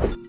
you